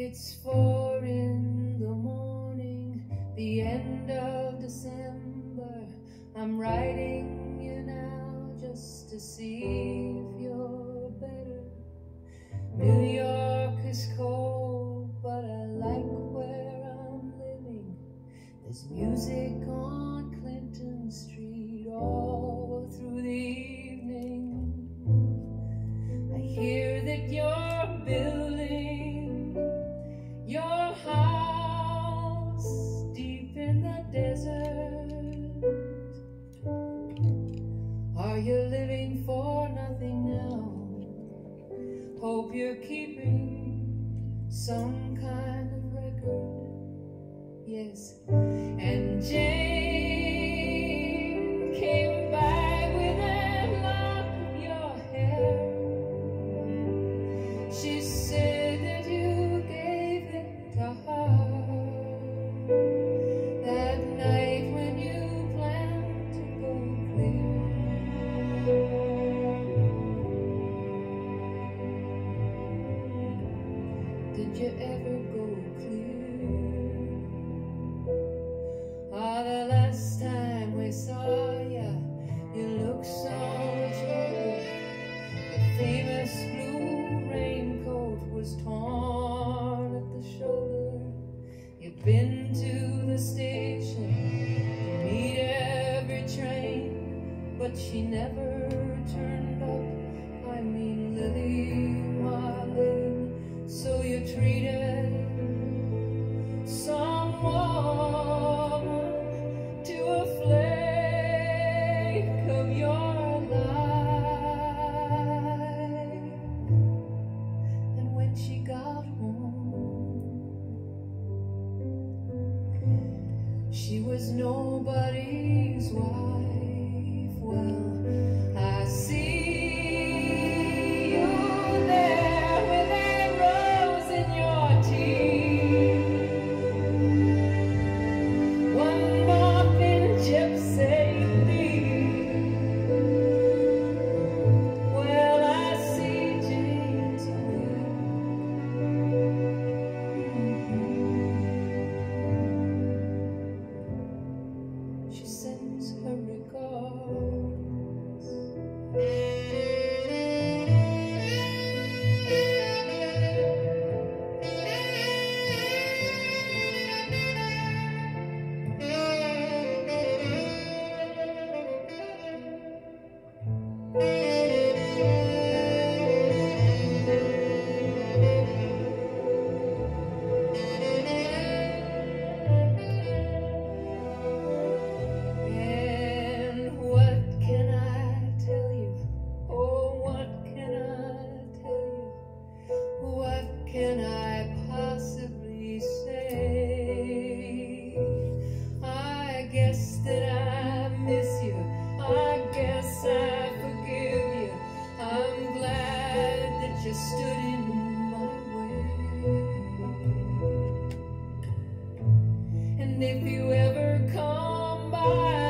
It's four in the morning, the end of December. I'm writing you now just to see if you're better. New York is cold, but I like where I'm living. There's music on Clinton Street all through the evening. I hear that you're building Are living for nothing now? Hope you're keeping some kind of record. Yes. And Jane the last time we saw ya, you looked so older. Your famous blue raincoat was torn at the shoulder. You've been to the station to meet every train, but she never turned up. I mean, Lily Marlene. So you treated some she was nobody's wife. Well, And if you ever come by